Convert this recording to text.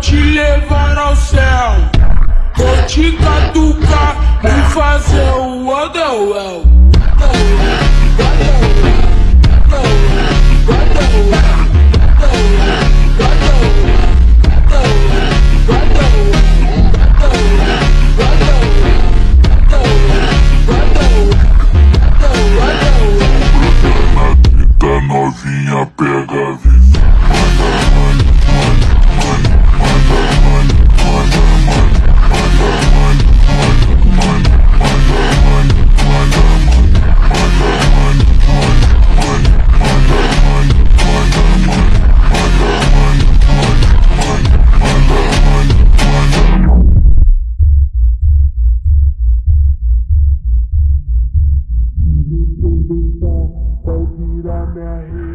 te levar ao céu. Vou te catucar e fazer o Wonderwell. Tá novinha, pega Bunda, pode ir a minha rede.